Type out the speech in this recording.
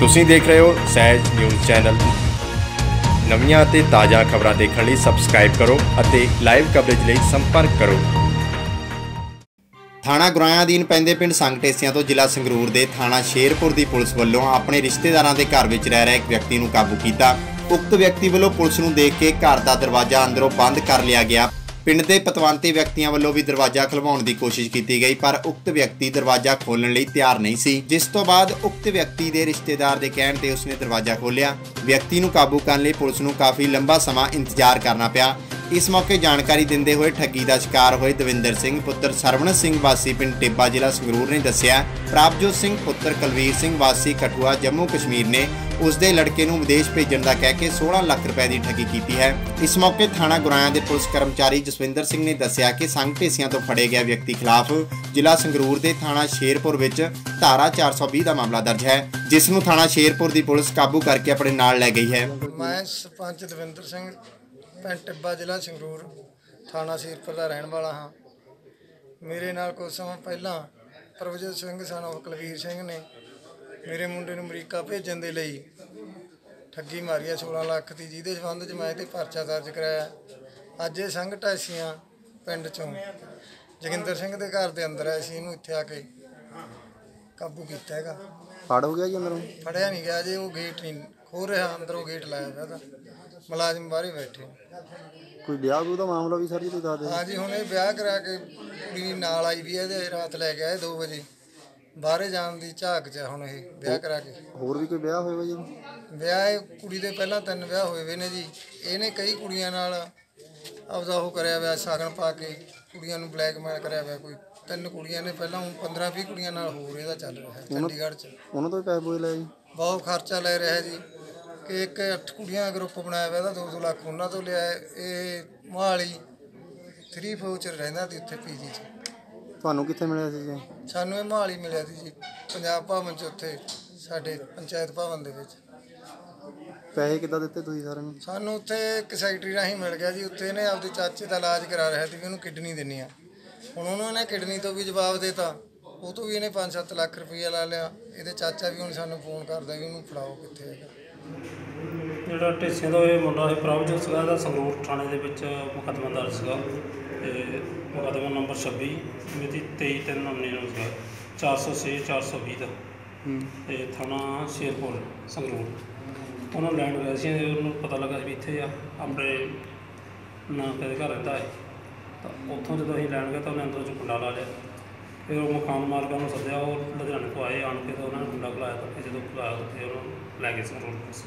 ਤੁਸੀਂ ਦੇਖ ਰਹੇ ਹੋ ਸਹਿਜ ਨਿਊਜ਼ ਚੈਨਲ। ਨਵੀਆਂ ਅਤੇ ਤਾਜ਼ਾ ਖਬਰਾਂ ਦੇਖਣ ਲਈ ਸਬਸਕ੍ਰਾਈਬ ਕਰੋ ਅਤੇ ਲਾਈਵ ਕਵਰੇਜ ਲਈ ਸੰਪਰਕ ਕਰੋ। ਥਾਣਾ ਗੁਰਾਇਆ ਅਧੀਨ ਪੈਂਦੇ ਪਿੰਡ ਸੰਗਟੇਸੀਆਂ ਤੋਂ ਜ਼ਿਲ੍ਹਾ ਸੰਗਰੂਰ ਦੇ ਥਾਣਾ ਸ਼ੇਰਪੁਰ ਦੀ ਪੁਲਿਸ ਵੱਲੋਂ ਆਪਣੇ ਰਿਸ਼ਤੇਦਾਰਾਂ ਦੇ ਘਰ ਵਿੱਚ ਰਹਿ ਰਹੇ ਇੱਕ ਵਿਅਕਤੀ ਨੂੰ ਕਾਬੂ ਕੀਤਾ। ਉਕਤ ਵਿਅਕਤੀ ਵੱਲੋਂ ਪੁਲਿਸ ਨੂੰ ਦੇਖ ਕੇ ਘਰ ਦਾ ਦਰਵਾਜ਼ਾ ਅੰਦਰੋਂ ਬੰਦ ਕਰ ਲਿਆ ਗਿਆ। ਪਿੰਡ ਦੇ ਪਤਵੰਤੇ ਵਿਅਕਤੀਆਂ ਵੱਲੋਂ ਵੀ ਦਰਵਾਜ਼ਾ ਖਲਵਾਉਣ ਦੀ ਕੋਸ਼ਿਸ਼ ਕੀਤੀ ਗਈ, ਪਰ ਉਕਤ ਵਿਅਕਤੀ ਦਰਵਾਜ਼ਾ ਖੋਲਣ ਲਈ ਤਿਆਰ ਨਹੀਂ ਸੀ। ਜਿਸ ਤੋਂ ਬਾਅਦ ਉਕਤ ਵਿਅਕਤੀ ਦੇ ਰਿਸ਼ਤੇਦਾਰ ਦੇ ਕਹਿਣ ਤੇ ਉਸਨੇ ਦਰਵਾਜ਼ਾ ਖੋਲ੍ਹਿਆ। ਵਿਅਕਤੀ ਨੂੰ ਕਾਬੂ ਕਰਨ ਲਈ ਪੁਲਿਸ ਨੂੰ ਕਾਫੀ ਲੰਬਾ ਸਮਾਂ ਇੰਤਜ਼ਾਰ ਕਰਨਾ ਪਿਆ। ਇਸ ਮੌਕੇ ਜਾਣਕਾਰੀ ਦਿੰਦੇ ਹੋਏ ਠੱਗੀ ਦਾ ਸ਼ਿਕਾਰ ਹੋਏ ਦਵਿੰਦਰ ਸਿੰਘ ਪੁੱਤਰ ਸਰਵਣ ਸਿੰਘ ਵਾਸੀ ਪਿੰਡ ਟਿੱਬਾ ਜ਼ਿਲ੍ਹਾ ਸੰਗਰੂਰ ਨੇ ਦੱਸਿਆ, ਪ੍ਰਭਜੋਤ ਸਿੰਘ ਪੁੱਤਰ ਕਲਵੀਰ ਸਿੰਘ ਵਾਸੀ ਕਠੂਆ ਜੰਮੂ ਕਸ਼ਮੀਰ ਨੇ ਉਸ ਦੇ ਲੜਕੇ ਨੂੰ ਵਿਦੇਸ਼ ਭੇਜਣ ਦਾ ਕਹਿ ਕੇ 16 ਲੱਖ ਰੁਪਏ ਦੀ ਠੱਗੀ ਕੀਤੀ ਹੈ। ਇਸ ਮੌਕੇ ਥਾਣਾ ਗੁਰਾਇਆ ਦੇ ਪੁਲਿਸ ਕਰਮਚਾਰੀ ਜਸਵਿੰਦਰ ਸਿੰਘ ਨੇ ਦੱਸਿਆ ਕਿ ਸੰਘ ਢੇਸੀਆਂ ਤੋਂ ਫੜੇ ਗਿਆ ਵਿਅਕਤੀ ਖਿਲਾਫ ਜ਼ਿਲ੍ਹਾ ਸੰਗਰੂਰ ਦੇ ਥਾਣਾ ਸ਼ੇਰਪੁਰ ਵਿੱਚ ਧਾਰਾ 420 ਦਾ ਮਾਮਲਾ ਦਰਜ ਹੈ, ਜਿਸ ਨੂੰ ਥਾਣਾ ਸ਼ੇਰਪੁਰ ਦੀ ਪੁਲਿਸ ਕਾਬੂ ਕਰਕੇ ਆਪਣੇ ਨਾਲ ਲੈ ਗਈ ਹੈ। ਮੈਂ ਸਰਪੰਚ ਦਵਿੰਦਰ ਸਿੰਘ ਪਿੰਡ ਟਿੱਬਾ ਜ਼ਿਲ੍ਹਾ ਸੰਗਰੂਰ ਥਾਣਾ ਸੀਰਪੁਰ ਦਾ ਰਹਿਣ ਵਾਲਾ ਹਾਂ। ਮੇਰੇ ਨਾਲ ਕੁਝ ਸਮਾਂ ਪਹਿਲਾਂ ਪ੍ਰਭਜੋਤ ਸਿੰਘ ਸਾਨੂੰ ਕੁਲਵੀਰ ਸਿੰਘ ਨੇ ਮੇਰੇ ਮੁੰਡੇ ਨੂੰ ਅਮਰੀਕਾ ਭੇਜਣ ਦੇ ਲਈ ਠੱਗੀ ਮਾਰੀ ਹੈ 16 ਲੱਖ ਦੀ ਜਿਹਦੇ ਸੰਬੰਧ 'ਚ ਮੈਂ ਤੇ ਪਰਚਾ ਦਰਜ ਕਰਾਇਆ। ਅੱਜ ਇਹ ਸੰਘ ਢਾਸੀਆਂ ਪਿੰਡ ਚੋਂ। ਜੋਗਿੰਦਰ ਸਿੰਘ ਦੇ ਘਰ ਦੇ ਅੰਦਰ ਹੈ ਅਸੀਂ ਇਹਨੂੰ ਇੱਥੇ ਆ ਕੇ ਕਾਬੂ ਕੀਤਾ ਹੈਗਾ। ਫੜ ਹੋ ਗਿਆ ਜੀ ਅੰਦਰੋਂ? ਫੜਿਆ ਨਹੀਂ ਗਿਆ ਜੇ ਉਹ ਗੇਟ ਨਹੀਂ ਰਿਹਾ ਅੰਦਰੋਂ ਗੇਟ ਲਾਇਆ ਪਿਆ ਤਾਂ। ਮੁਲਾਜ਼ਮ ਬਾਹਰੇ ਬੈਠੇ ਕੋਈ ਵਿਆਹ ਵਿਊਹ ਦਾ ਮਾਮਲਾ ਵੀ ਸਰ ਜੀ ਤੁਸੀਂ ਦੱਸ ਦਿਓ? ਹਾਂਜੀ ਹੁਣ ਇਹ ਵਿਆਹ ਕਰਾ ਕੇ ਕੁੜੀ ਨਾਲ ਆਈ ਵੀ ਹੈ ਤੇ ਰਾਤ ਲੈ ਕੇ ਆਏ 2 ਵਜੇ। ਬਾਹਰੇ ਜਾਣ ਦੀ ਝਾਕ 'ਚ ਆ ਹੁਣ ਇਹ ਵਿਆਹ ਕਰਾ ਕੇ। ਹੋਰ ਵੀ ਕੋਈ ਵਿਆਹ ਹੋਏਗਾ ਜੀ? ਵਿਆਹ ਇਹ ਕੁੜੀ ਦੇ ਪਹਿਲਾਂ ਤਿੰਨ ਵਿਆਹ ਹੋਏ ਵੇ ਨੇ ਜੀ। ਇਹਨੇ ਕਈ ਕੁੜੀਆਂ ਨਾਲ ਆਪਦਾ ਉਹ ਕਰਿਆ ਵਿਆਹ ਸਾਗਣ ਪਾ ਕੇ ਕੁੜੀਆਂ ਨੂੰ ਬਲੈਕਮੇਲ ਕਰਿਆ ਵਿਆ ਕੋਈ। ਤਿੰਨ ਕੁੜੀਆਂ ਨੇ ਪਹਿਲਾਂ ਹੁਣ 15 20 ਕੁੜੀਆਂ ਨਾਲ ਹੋਰ ਇਹਦਾ ਚੱਲ ਰਿਹਾ ਹੈ ਚੰਡੀਗੜ੍ਹ 'ਚ। ਉਹਨਾਂ ਤੋਂ ਵੀ ਪੈਸੇ ਪੂਏ ਲਏ ਜੀ? ਬਹੁਤ ਖਰਚਾ ਲੈ ਰਿਹਾ ਜੀ। ਕਿ ਇੱਕ ਅੱਠ ਕੁੜੀਆਂ ਦਾ ਗਰੁੱਪ ਬਣਾਇਆ ਹੋਇਆ ਇਹਦਾ 2-2 ਲੱਖ ਉਹਨਾਂ ਤੋਂ ਲਿਆ। ਹੈ। ਇਹ ਮੋਹਾਲੀ 3 ਫਿਊਚਰ ਰਹਿੰਦਾ ਸੀ ਉੱਥੇ ਪੀਜੀ 'ਚ। ਤੁਹਾਨੂੰ ਕਿੱਥੇ ਮਿਲਿਆ ਸੀ ਜੀ? ਸਾਨੂੰ ਇਹ ਮੋਹਾਲੀ ਮਿਲਿਆ ਸੀ ਜੀ ਪੰਜਾਬ ਭਵਨ 'ਚ ਉੱਥੇ ਸਾਡੇ ਪੰਚਾਇਤ ਭਵਨ ਦੇ ਵਿੱਚ। ਪੈਸੇ ਕਿੱਦਾਂ ਦਿੱਤੇ ਤੁਸੀਂ ਸਾਰਿਆਂ ਨੂੰ? ਸਾਨੂੰ ਉੱਥੇ ਇੱਕ ਸੈਕਟਰੀ ਰਾਹੀਂ ਮਿਲ ਗਿਆ ਜੀ ਉੱਥੇ ਇਹਨੇ ਆਪਦੇ ਚਾਚੇ ਦਾ ਇਲਾਜ ਕਰਾ ਰਿਹਾ ਸੀ ਵੀ ਉਹਨੂੰ ਕਿਡਨੀ ਦੇਣੀ ਆ। ਹੁਣ ਉਹਨਾਂ ਨੇ ਕਿਡਨੀ ਤੋਂ ਵੀ ਜਵਾਬ ਦੇਤਾ ਉਹ ਤੋਂ ਵੀ ਇਹਨੇ 5-7 ਲੱਖ ਰੁਪਈਆ ਲਾ ਲਿਆ। ਇਹਦੇ ਚਾਚਾ ਵੀ ਹੁਣ ਸਾਨੂੰ ਫੋਨ ਕਰਦਾ ਵੀ ਉਹਨੂੰ ਫੜਾਓ ਕਿੱਥੇ ਹੈਗਾ। ਜਿਹੜਾ ਢੇਸੀਆਂ ਦਾ ਇਹ ਮੁੰਡਾ ਹੈ ਪ੍ਰਭਜੋਤ ਸੀਗਾ ਇਹਦਾ ਸੰਗਰੂਰ ਥਾਣੇ ਦੇ ਵਿੱਚ ਮੁਕੱਦਮਾ ਦਰਜ ਸੀਗਾ ਤੇ ਮੁਕੱਦਮਾ ਨੰਬਰ 26 ਮਿਤੀ 23/3/19 ਨੂੰ ਸੀਗਾ 406 420 ਦਾ। ਤੇ ਥਾਣਾ ਸ਼ੇਰਪੁਰ ਸੰਗਰੂਰ। ਉਹਨਾਂ ਨੂੰ ਲੈਣ ਗਏ ਸੀ ਉਹਨੂੰ ਪਤਾ ਲੱਗਾ ਵੀ ਇੱਥੇ ਆ ਆਪਣੇ ਨਾਨਕੇ ਦੇ ਘਰ ਰਹਿੰਦਾ ਹੈ ਤਾਂ ਉੱਥੋਂ ਜਦੋਂ ਅਸੀਂ ਲੈਣ ਗਏ ਤਾਂ ਉਹਨੇ ਅੰਦਰੋਂ ਚ ਕੁੰਡਾ ਲਾ ਲਿਆ। ਫਿਰ ਉਹ ਮਕਾਨ ਮਾਲਕਾਂ ਨੂੰ ਸੱਦਿਆ, ਉਹ ਲੁਧਿਆਣੇ ਤੋਂ ਆਏ, ਆਣ ਕੇ ਤਾਂ ਉਹਨਾਂ ਨੇ ਕੁੰਡਾ ਖੁਲਾਇਆ ਤਾਂ ਫਿਰ ਜਦੋਂ ਖੁਲਾਇਆ ਉੱਥੇ ਫਿਰ ਉਹਨੂੰ ਲੈ ਗਏ ਸੰਗਰੂਰ ਪੁਲਿਸ